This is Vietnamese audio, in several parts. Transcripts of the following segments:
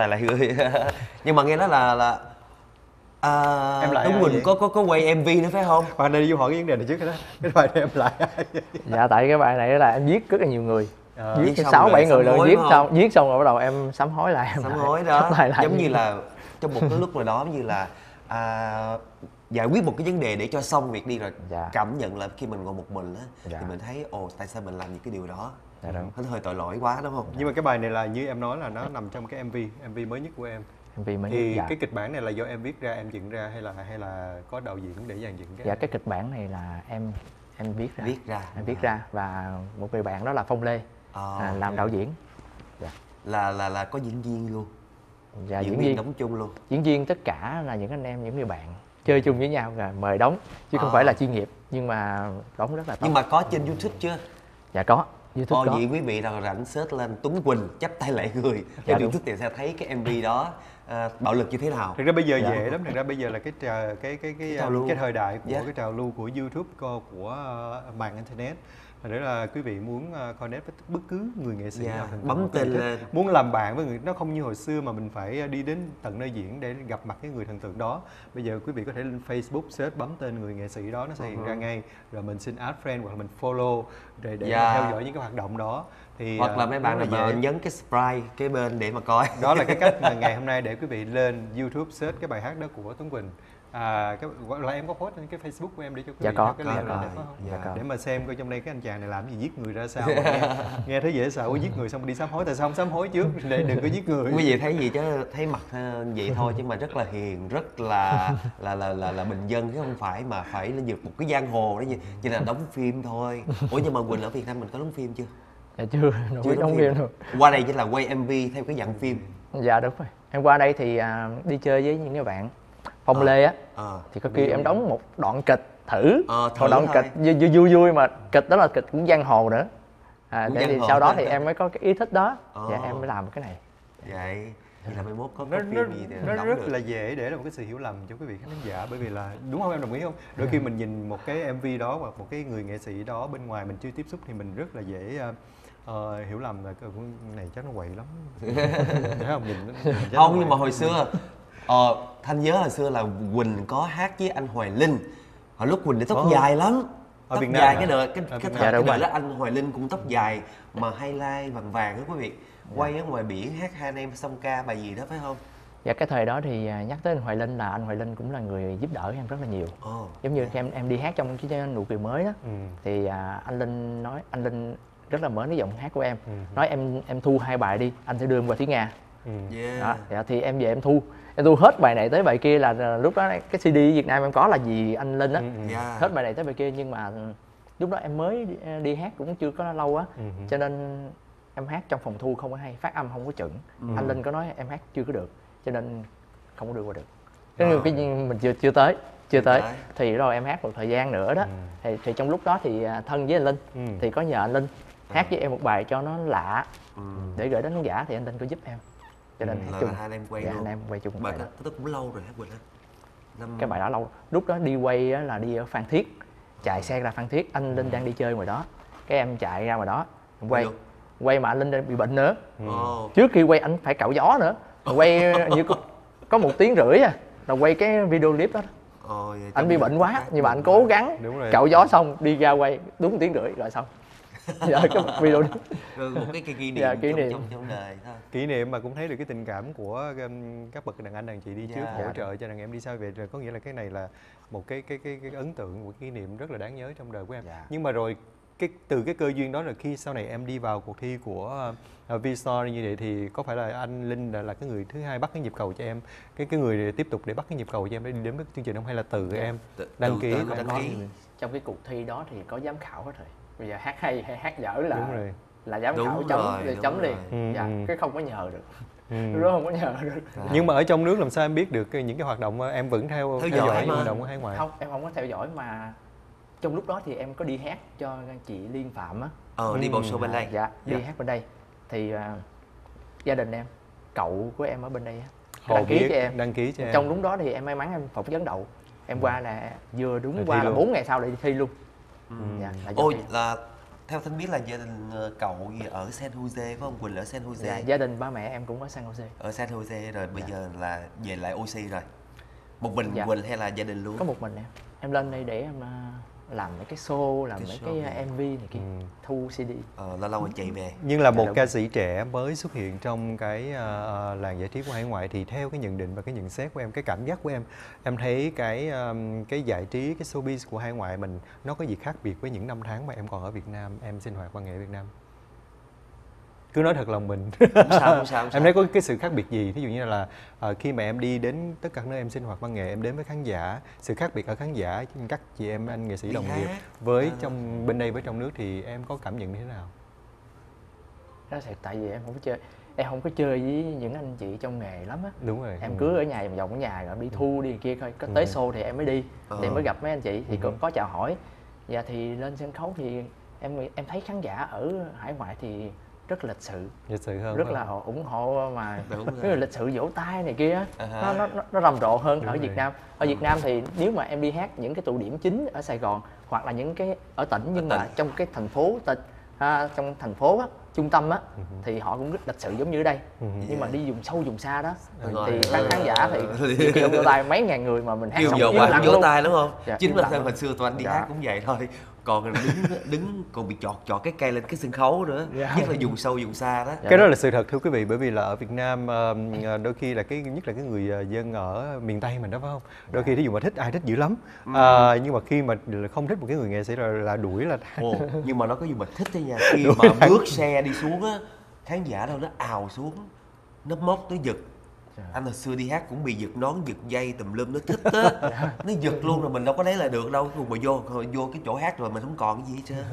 tay lại người nhưng mà nghe nói là là à, Em lại Tuấn Quỳnh có có có quay MV nữa phải không? Khoan đây đi hỏi cái vấn đề này trước cái đó cái bài này em lại dạ tại cái bài này là em viết rất là nhiều người Ờ. Xong sáu bảy người rồi không? xong viết xong rồi bắt đầu em sám hối lại em Sám lại- hối đó lại lại giống như là trong một cái lúc nào đó như là à, giải quyết một cái vấn đề để cho xong việc đi rồi Dạ. cảm nhận là khi mình ngồi một mình á Dạ. thì mình thấy ồ tại sao mình làm những cái điều đó Dạ đúng. nó hơi tội lỗi quá đúng không? Nhưng mà cái bài này là như em nói là nó nằm trong cái MV MV mới nhất của em. MV mới thì dạ. cái kịch bản này là do em viết ra em dựng ra hay là hay là có đạo diễn để dàn dựng cái dạ cái kịch bản này là em em viết ra. Viết ra. em viết ra và một người bạn đó là phong lê Ờ, à, làm đạo diễn. Dạ, là là là có diễn viên luôn. Dạ diễn diễn viên đóng chung luôn. Diễn viên tất cả là những anh em những người bạn chơi chung với nhau rồi mời đóng chứ không Ờ. phải là chuyên nghiệp nhưng mà đóng rất là tốt. Nhưng mà có trên youtube chưa? Dạ có có vậy quý vị nào rảnh search lên Tuấn Quỳnh chấp tay lại người Dạ, đúng. youtube thì sẽ thấy cái mv đó à, bạo lực như thế nào thực ra bây giờ Dạ. dễ lắm thực ra bây giờ là cái trà, cái cái cái trào um, lưu. cái thời đại của Dạ. cái trào lưu của YouTube của, của uh, mạng internet Ra là quý vị muốn uh, connect với bất cứ người nghệ sĩ Dạ, nào bấm tên lên. muốn làm bạn với người nó không như hồi xưa mà mình phải uh, đi đến tận nơi diễn để gặp mặt cái người thần tượng đó. Bây giờ quý vị có thể lên Facebook search bấm tên người nghệ sĩ đó nó sẽ hiện ra ngay. Rồi mình xin add friend hoặc là mình follow để để Dạ. theo dõi những cái hoạt động đó. Thì hoặc là uh, mấy bạn là dễ. nhấn cái subscribe cái bên để mà coi. Đó là cái cách mà ngày hôm nay để quý vị lên YouTube search cái bài hát đó của Tuấn Quỳnh à cái gọi là em có post lên cái Facebook của em để cho quý Dạ vị có, cái có link này rồi. để có không? Dạ có. để mà xem coi trong đây cái anh chàng này làm gì giết người ra sao. Nghe, nghe thấy dễ sợ quá giết người xong đi sám hối tại sao không sám hối trước? Để đừng có giết người. Quý vị thấy gì chứ? Thấy mặt ờ, vậy thôi chứ mà rất là hiền rất là là là là, là bình dân chứ không phải mà phải lên vượt một cái giang hồ đó như chỉ là đóng phim thôi. Ủa nhưng mà quỳnh ở việt nam mình có đóng phim chưa? Dạ chưa nổi chưa đóng phim. được qua đây chỉ là quay mv theo cái dạng phim. Dạ đúng rồi. Em qua đây thì à, đi chơi với những người bạn phong Ờ. lê á Ờ, thì có kêu em đóng một đoạn kịch thử. Một thử đoạn thôi. kịch vui, vui vui vui mà kịch đó là kịch cũng giang hồ nữa. À, giang thì sau đó thì em mới có cái ý thích đó. Dạ em mới làm cái này. Vậy thì là mai mốt có, có nó, phim nó, gì thì nó rất được. là dễ để là một cái sự hiểu lầm cho quý vị khán giả bởi vì là đúng không? Em đồng ý không? Đôi khi mình nhìn một cái mv đó hoặc một cái người nghệ sĩ đó bên ngoài mình chưa tiếp xúc thì mình rất là dễ ờ, ờ, hiểu lầm là cái này chắc nó quậy lắm. Thấy không? Nhìn, nhìn chắc nó không nhưng mà hồi xưa ờ, thanh nhớ hồi xưa là quỳnh có hát với anh hoài linh hồi lúc quỳnh để tóc Ồ. dài lắm Ở tóc Việt Nam dài hả? cái đời cái Ở cái thời. Dạ, cái rồi. đó anh hoài linh cũng tóc dài mà highlight vàng vàng đó quý vị quay ở ngoài biển hát hai anh em song ca bài gì đó phải không dạ cái thời đó thì à, nhắc tới anh Hoài Linh là anh Hoài Linh cũng là người giúp đỡ em rất là nhiều ồ giống như em em đi hát trong cái nụ cười mới đó Ừ. thì à, anh Linh nói anh Linh rất là mến cái giọng hát của em Ừ. nói em em thu hai bài đi anh sẽ đưa em qua tiếng Nga. Yeah đó dạ, thì em về em thu em thu hết bài này tới bài kia là, lúc đó cái CD Việt Nam em có là gì anh Linh á Ừ, ừ. yeah. hết bài này tới bài kia nhưng mà ừ, lúc đó em mới đi, đi hát cũng chưa có lâu á Ừ. cho nên em hát trong phòng thu không có hay phát âm không có chuẩn anh Linh có nói em hát chưa có được cho nên không có đưa qua được cái, Ờ. cái mình chưa chưa tới chưa tới. thì rồi em hát một thời gian nữa đó Ừ. thì, thì trong lúc đó thì à, thân với anh Linh Ừ. thì có nhờ anh Linh hát với em một bài cho nó lạ ừ. để gửi đến khán giả thì anh Linh có giúp em cho nên Ừ. hát là, chung là hai anh em quay dạ, luôn. anh em quay chung một bài đó. đó cũng lâu rồi hả quỳnh năm cái bài đó lâu. Lúc đó đi quay á, là đi ở Phan Thiết chạy xe ra Phan Thiết. Anh Linh đang đi chơi ngoài đó. Cái em chạy ra ngoài đó. Em quay Quay quay mà anh Linh đang bị bệnh nữa. Ồ. Trước khi quay anh phải cạo gió nữa. Rồi quay như có, có một tiếng rưỡi à rồi quay cái video clip đó. Ồ vậy anh bị bệnh quá nhưng mà anh cố gắng Đúng rồi. cạo gió xong đi ra quay đúng tiếng rưỡi rồi xong rồi cái video Ừ, một cái, cái kỷ niệm, Dạ, kỷ trong, niệm. trong, trong đời thôi kỷ niệm mà cũng thấy được cái tình cảm của um, các bậc đàn anh đàn chị đi Dạ. trước hỗ Dạ. trợ cho đàn em đi sau về rồi có nghĩa là cái này là một cái cái cái, cái ấn tượng một kỷ niệm rất là đáng nhớ trong đời của em Dạ. nhưng mà rồi cái từ cái cơ duyên đó là khi sau này em đi vào cuộc thi của uh, V-Star như vậy thì có phải là anh Linh là, là cái người thứ hai bắt cái nhịp cầu cho em cái cái người để tiếp tục để bắt cái nhịp cầu cho em để đi đến với chương trình không hay là từ em Tự- đăng tự ký đăng em ký trong cái cuộc thi đó thì có giám khảo hết rồi bây giờ hát hay hay hát dở là đúng rồi là giám Đúng khảo chấm rồi, rồi chấm liền rồi. Ừ, dạ ừ. cái không có nhờ được ừ. đó không có nhờ được nhưng mà ở trong nước làm sao em biết được những cái hoạt động ờ, em vẫn theo Theo theo dõi hoạt động ở hải ngoại không em không có theo dõi mà trong lúc đó thì em có đi hát cho chị Liên Phạm á ờ đi Ừ. bộ show bên đây dạ đi Dạ. hát bên đây thì à, gia đình em cậu của em ở bên đây á Hồ đăng ký biết, cho em đăng ký cho em trong lúc đó thì em may mắn em phỏng vấn đậu em qua là vừa Rồi đúng thi qua là. 4 ngày sau để đi thi luôn. Dạ là vô ôi thi. là theo thanh biết là gia đình ờ, cậu gì ở San Jose phải không? Quỳnh ở San Jose. Dạ, gia đình ba mẹ em cũng ở San Jose. Ở San Jose rồi bây Dạ. giờ là về lại OC rồi. Một mình Dạ. Quỳnh hay là gia đình luôn? Có một mình em. Em lên đây để em à, làm mấy cái show làm Cái mấy show cái à, MV này kia Ừ. thu CD ờ, lâu lâu rồi chạy về. Nhưng là Dạ, một ca sĩ trẻ mới xuất hiện trong cái ờ, làng giải trí của hải ngoại thì theo cái nhận định và cái nhận xét của em, cái cảm giác của em, em thấy cái ờm, cái giải trí, cái showbiz của hải ngoại mình nó có gì khác biệt với những năm tháng mà em còn ở Việt Nam, em sinh hoạt văn nghệ Việt Nam? Cứ nói thật lòng mình. không sao không sao không em sao thấy có cái sự khác biệt gì? Thí dụ như là ờ, khi mà em đi đến tất cả nơi em sinh hoạt văn nghệ, em đến với khán giả, sự khác biệt ở khán giả, các chị em anh nghệ sĩ Đi đồng nghiệp hát. với Ờ. trong bên đây với trong nước thì em có cảm nhận như thế nào? đó là tại vì em không có chơi em không có chơi với những anh chị trong nghề lắm á Đúng rồi. em ừ. cứ ở nhà vòng vòng ở nhà rồi đi thu đi kia coi có tới Ừ. show thì em mới đi Ờ. thì mới gặp mấy anh chị thì Ừ. có, có chào hỏi và thì lên sân khấu thì em em thấy khán giả ở hải ngoại thì rất lịch sự lịch sự hơn rất là không? ủng hộ mà rất là lịch sự vỗ tay này kia. À nó, nó nó- rầm rộ hơn Đúng ở rồi. Việt Nam ở Việt Nam thì nếu mà em đi hát những cái tụ điểm chính ở Sài Gòn hoặc là những cái ở tỉnh nhưng mà tỉnh. trong cái thành phố tỉnh à, trong thành phố á, trung tâm á Ừ. thì họ cũng rất lịch sự giống như ở đây Ừ. nhưng mà đi vùng sâu vùng xa đó Đúng rồi. thì các khán giả thì Ừ. ông vỗ tay mấy ngàn người mà mình hát kêu xong lặng không vỗ tay đúng không Dạ, chính là theo hồi xưa tụi anh đi Dạ. hát cũng vậy thôi còn đứng đứng còn bị chọt chọt cái cây lên cái sân khấu nữa. Dạ. nhất là dùng sâu dùng xa đó. Dạ. cái đó là sự thật thưa quý vị bởi vì là ở Việt Nam ờ, đôi khi là cái nhất là cái người ờ, dân ở miền Tây mình đó phải không? Đôi khi thí dụ mà thích ai thích dữ lắm. Ờ, nhưng mà khi mà không thích một cái người nghệ sĩ là, là đuổi là Ồ, nhưng mà nó có gì mà thích đấy nha? Khi Đúng mà rồi. bước xe đi xuống á khán giả đâu nó ào xuống nó móc nó giật Dạ. anh hồi xưa đi hát cũng bị giật nón giật dây tùm lum nó thích á. Nó giật luôn rồi mình đâu có lấy lại được đâu. Còn mà vô vô cái chỗ hát rồi mình không còn cái gì hết trơn.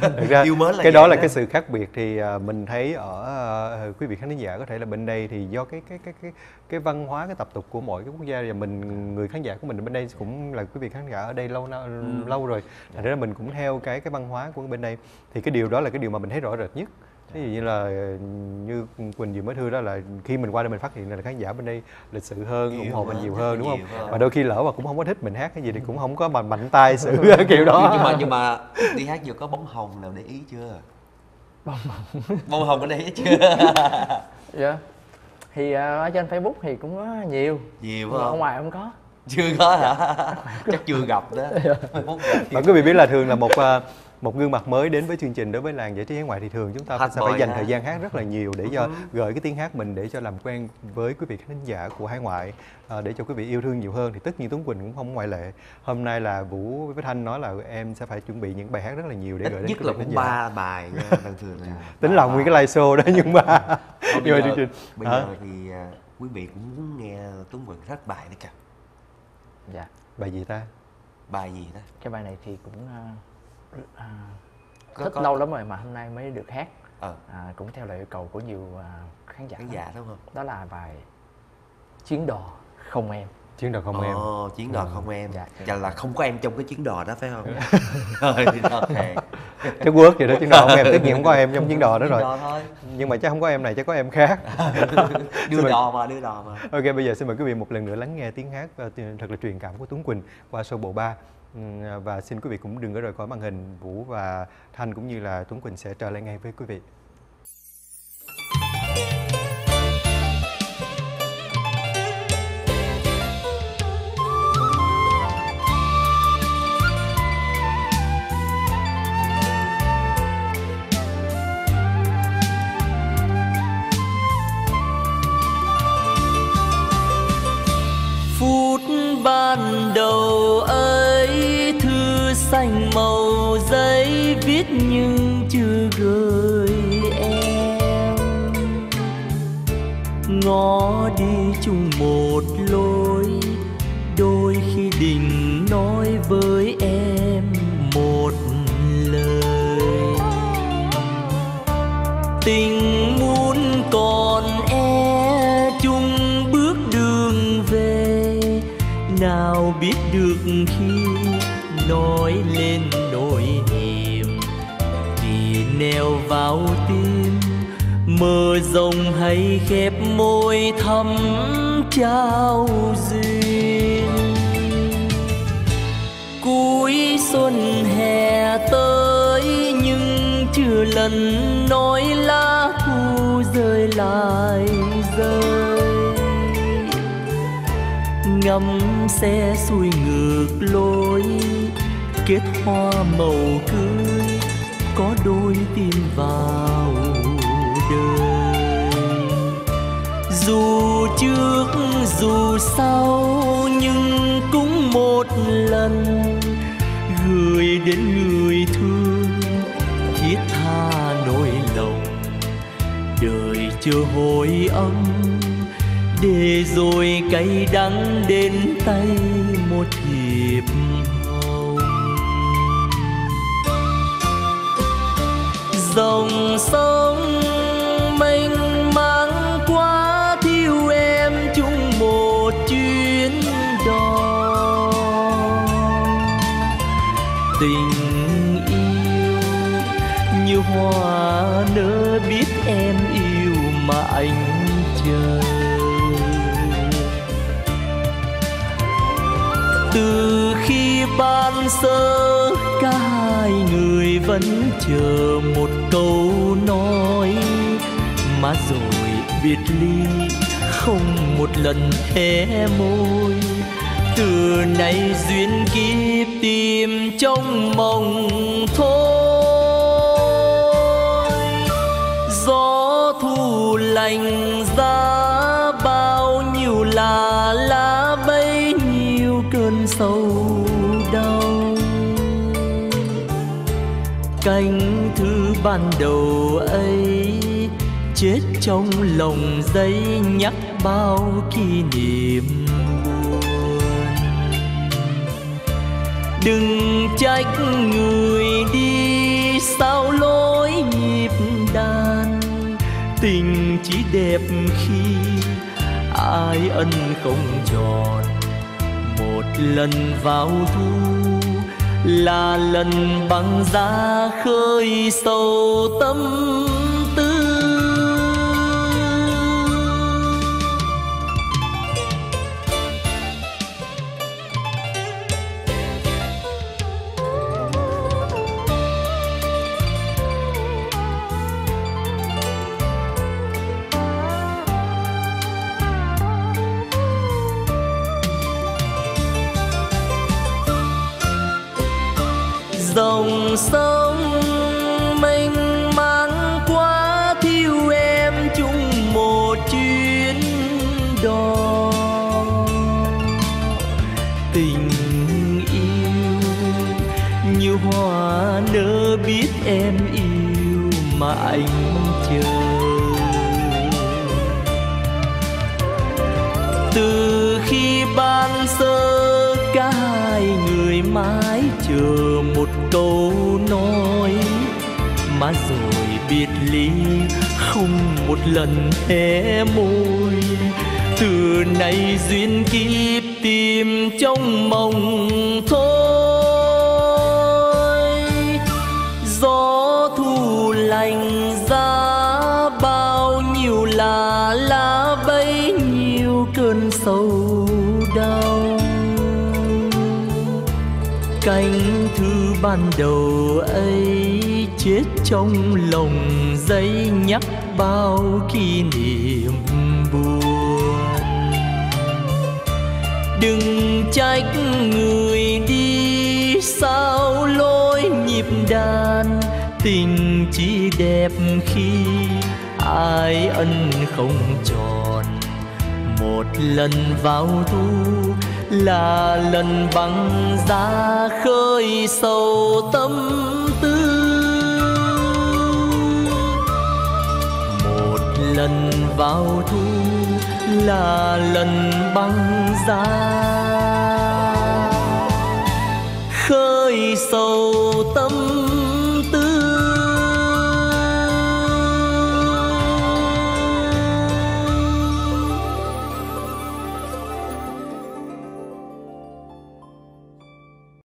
Thực ra Yêu mến là cái đó là đó. cái sự khác biệt thì à, mình thấy ở à, quý vị khán giả có thể là bên đây thì do cái cái cái cái cái văn hóa cái tập tục của mỗi cái quốc gia và mình người khán giả của mình bên đây cũng là quý vị khán giả ở đây lâu na- lâu rồi. Thành ra mình cũng theo cái cái văn hóa của bên đây. Thì cái điều đó là cái điều mà mình thấy rõ rệt nhất ví dụ như là ờ, như Quỳnh vừa mới thưa đó là khi mình qua đây mình phát hiện là khán giả bên đây lịch sự hơn Nhiều ủng hộ mình nhiều hơn đúng không? nhiều hơn. và đôi khi lỡ mà cũng không có thích mình hát cái gì thì cũng không có mà mạnh tay xử kiểu đó. Nhưng mà nhưng mà đi hát vừa có bóng hồng nào để ý chưa? Bông hồng. Bông hồng có để ý chưa? Dạ. Thì à, ở trên Facebook thì cũng có nhiều. Nhiều mà ở không ngoài không có. Chưa có hả? Chắc chưa gặp đó. Gặp. Và quý vị biết là thường là một à, một gương mặt mới đến với chương trình đối với làng giải trí hải ngoại thì thường chúng ta sẽ phải dành ha. thời gian hát rất là nhiều để cho gửi cái tiếng hát mình để cho làm quen với quý vị khán giả của hải ngoại à, để cho quý vị yêu thương nhiều hơn thì tất nhiên Tuấn Quỳnh cũng không ngoại lệ. Hôm nay là Vũ với Thanh nói là em sẽ phải chuẩn bị những bài hát rất là nhiều để gửi ít đến nhất quý là vị cũng ba bài nha thường thường là Tính ba là bài. nguyên cái live show đó nhưng mà bây chương giờ, trình bây giờ thì à, quý vị cũng muốn nghe Tuấn Quỳnh hát bài đấy cả dạ bài gì ta? bài gì đó cái bài này thì cũng à, à, Có- thích có- lâu lắm rồi mà hôm nay mới được hát. Ờ. À, cũng theo lời yêu cầu của nhiều à, khán giả. Khán giả đúng không? Đó là bài chuyến đò không em. Chuyến đầu không em. Ồ, chuyến đò không em. Dạ, Chà là không có em trong cái chuyến đò đó phải không? Rồi ok Thế quốc vậy đó chuyến đò không em. Tất nhiên không có em trong chuyến đò đó rồi. đò thôi. Nhưng mà chắc không có em này chắc có em khác. đưa đò mà đưa đò mà. Ok, bây giờ xin mời quý vị một lần nữa lắng nghe tiếng hát ờ, thật là truyền cảm của Tuấn Quỳnh qua show bộ 3. Ừ, à, và xin quý vị cũng đừng có rời khỏi màn hình, Vũ và Thanh cũng như là Tuấn Quỳnh sẽ trở lại ngay với quý vị. Ngó đi chung một lối. Đôi khi định nói với em một lời. Tình muốn còn e chung bước đường về. Nào biết được khi nói lên nỗi niềm vì neo vào tim. Mơ rồng hay khép môi thắm trao duyên. Cuối xuân hè tới, nhưng chưa lần nói lá thu rơi lại rơi. Ngắm xe xuôi ngược lối, kết hoa màu cưới, có đôi tin vào dù trước, dù sau, nhưng cũng một lần gửi đến người thương thiết tha nỗi lòng. Đời chưa hồi âm, để rồi cay đắng đến tay một hiệp hồng. Dòng sông mênh mang qua tình yêu. Như hoa nỡ biết em yêu mà anh chờ. Từ khi ban sơ, cả hai người vẫn chờ một câu nói. Mà rồi biệt ly, không một lần hé môi từ nay duyên kiếp tìm trong mộng thôi. Gió thu lành ra bao nhiêu là lá bấy nhiêu cơn sầu đau. Cánh thư ban đầu ấy chết trong lòng giấy nhắc bao kỷ niệm. Đừng trách người đi, sao lối nhịp đàn? Tình chỉ đẹp khi ai ân không tròn. Một lần vào thu, là lần băng giá khơi sâu tâm. Ly không một lần hé môi. Từ nay duyên kiếp tìm trong mộng thôi. Gió thu lành ra bao nhiêu là lá bấy nhiêu cơn sầu đau. Cánh thư ban đầu ấy chết trong lòng dây nhắc bao kỷ niệm buồn. Đừng trách người đi sao lối nhịp đàn, tình chỉ đẹp khi ai ân không tròn. Một lần vào thu là lần bằng giá khơi sâu tâm tư. lần vào thu là lần băng giá. Khơi sâu tâm